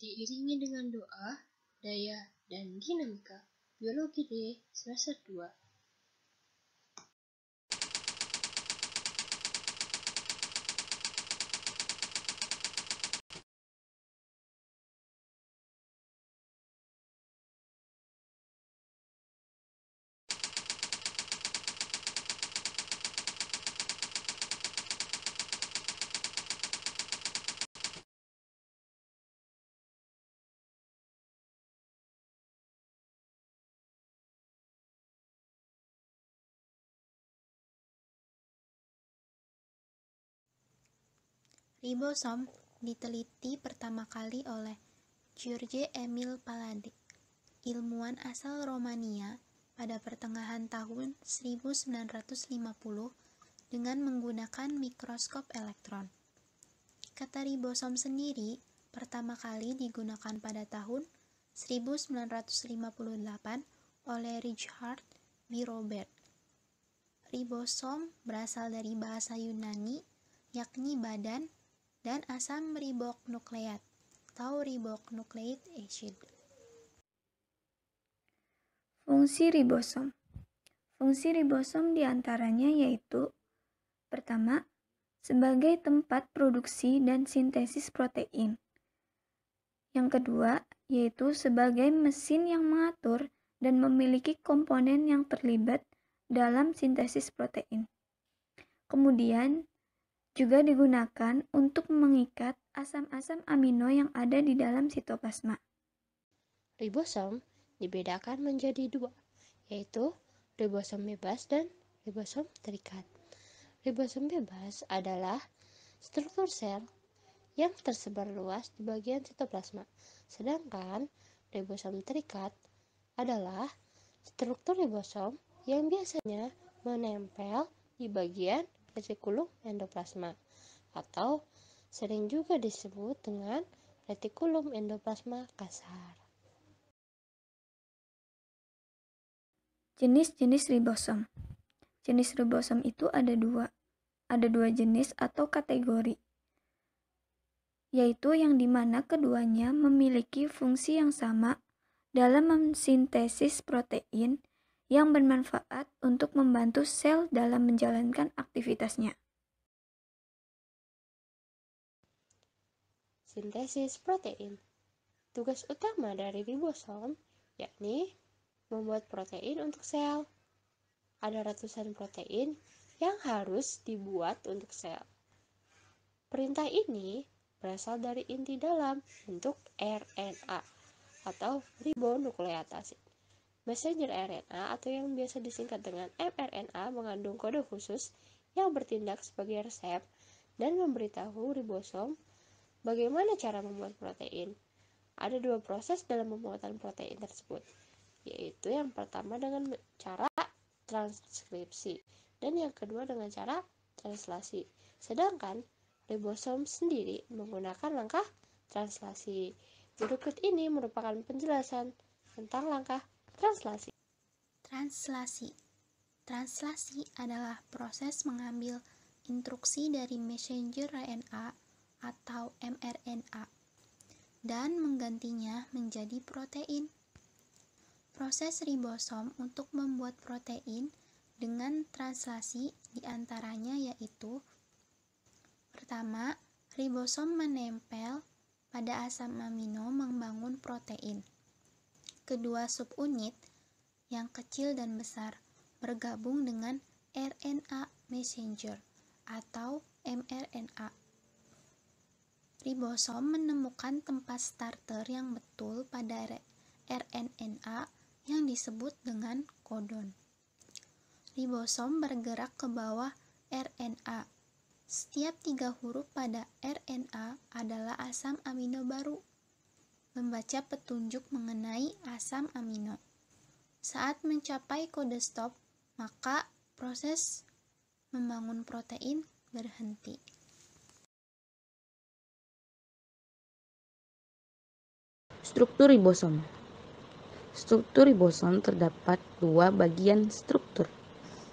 diiringi dengan doa, daya, dan dinamika. Biologi D semester 2. Ribosom diteliti pertama kali oleh George Emil Palade, ilmuwan asal Romania pada pertengahan tahun 1950 dengan menggunakan mikroskop elektron. Kata ribosom sendiri pertama kali digunakan pada tahun 1958 oleh Richard B. Robert. Ribosom berasal dari bahasa Yunani yakni badan dan asam ribonukleat atau ribonucleic acid. Fungsi ribosom Fungsi ribosom di antaranya yaitu Pertama, sebagai tempat produksi dan sintesis protein. Yang kedua, yaitu sebagai mesin yang mengatur dan memiliki komponen yang terlibat dalam sintesis protein. Kemudian, juga digunakan untuk mengikat asam-asam amino yang ada di dalam sitoplasma. Ribosom dibedakan menjadi dua, yaitu ribosom bebas dan ribosom terikat. Ribosom bebas adalah struktur sel yang tersebar luas di bagian sitoplasma, sedangkan ribosom terikat adalah struktur ribosom yang biasanya menempel di bagian retikulum endoplasma atau sering juga disebut dengan retikulum endoplasma kasar. Jenis-jenis ribosom Jenis ribosom itu ada dua. Ada dua jenis atau kategori, yaitu yang di mana keduanya memiliki fungsi yang sama dalam mensintesis protein yang bermanfaat untuk membantu sel dalam menjalankan aktivitasnya. Sintesis protein. Tugas utama dari ribosom yakni membuat protein untuk sel. Ada ratusan protein yang harus dibuat untuk sel. Perintah ini berasal dari inti dalam bentuk RNA atau ribonukleat Messenger RNA atau yang biasa disingkat dengan mRNA mengandung kode khusus yang bertindak sebagai resep dan memberitahu ribosom bagaimana cara membuat protein. Ada dua proses dalam pembuatan protein tersebut, yaitu yang pertama dengan cara transkripsi dan yang kedua dengan cara translasi. Sedangkan ribosom sendiri menggunakan langkah translasi. Berikut ini merupakan penjelasan tentang langkah Translasi. Translasi. Translasi adalah proses mengambil instruksi dari messenger RNA atau mRNA dan menggantinya menjadi protein. Proses ribosom untuk membuat protein dengan translasi di antaranya yaitu Pertama, ribosom menempel pada asam amino membangun protein kedua subunit yang kecil dan besar bergabung dengan RNA messenger atau mRNA. Ribosom menemukan tempat starter yang betul pada RNA yang disebut dengan kodon. Ribosom bergerak ke bawah RNA. Setiap tiga huruf pada RNA adalah asam amino baru membaca petunjuk mengenai asam amino. Saat mencapai kode stop, maka proses membangun protein berhenti. Struktur ribosom Struktur ribosom terdapat dua bagian struktur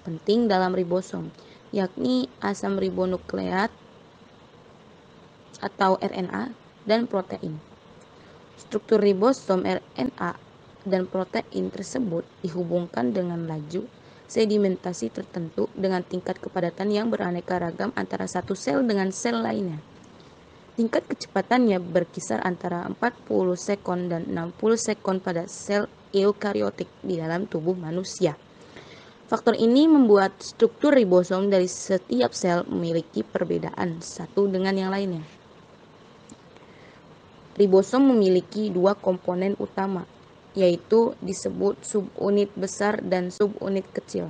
penting dalam ribosom, yakni asam ribonukleat atau RNA dan protein. Struktur ribosom RNA dan protein tersebut dihubungkan dengan laju sedimentasi tertentu dengan tingkat kepadatan yang beraneka ragam antara satu sel dengan sel lainnya. Tingkat kecepatannya berkisar antara 40 sekon dan 60 sekon pada sel eukariotik di dalam tubuh manusia. Faktor ini membuat struktur ribosom dari setiap sel memiliki perbedaan satu dengan yang lainnya. Ribosom memiliki dua komponen utama, yaitu disebut subunit besar dan subunit kecil.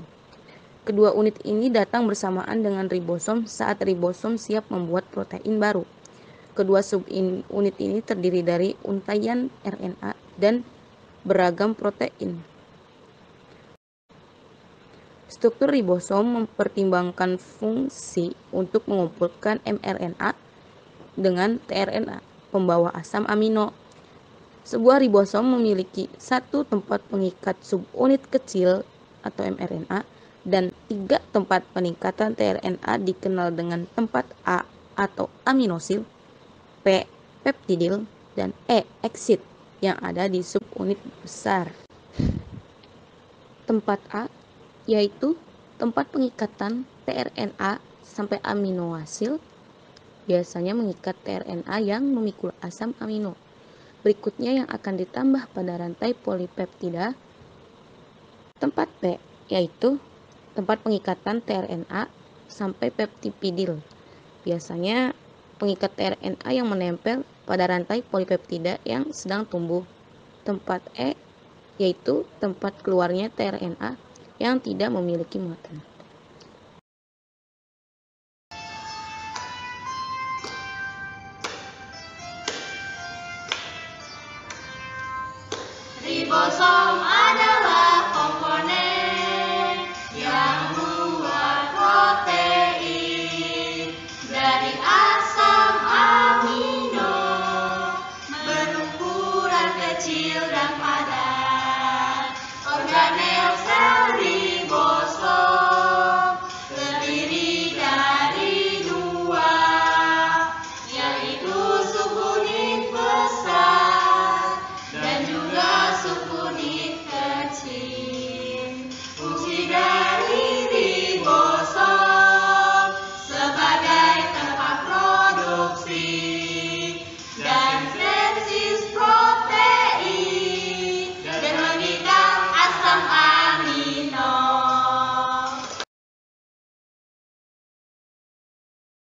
Kedua unit ini datang bersamaan dengan ribosom saat ribosom siap membuat protein baru. Kedua subunit ini terdiri dari untaian RNA dan beragam protein. Struktur ribosom mempertimbangkan fungsi untuk mengumpulkan mRNA dengan tRNA, pembawa asam amino. Sebuah ribosom memiliki satu tempat pengikat subunit kecil atau mRNA dan tiga tempat peningkatan tRNA dikenal dengan tempat A atau aminosil, P peptidil, dan E exit yang ada di subunit besar. Tempat A yaitu tempat pengikatan tRNA sampai aminoasil biasanya mengikat tRNA yang memikul asam amino. Berikutnya yang akan ditambah pada rantai polipeptida tempat P yaitu tempat pengikatan tRNA sampai peptipidil. Biasanya pengikat tRNA yang menempel pada rantai polipeptida yang sedang tumbuh. Tempat E yaitu tempat keluarnya tRNA yang tidak memiliki muatan. Ribosom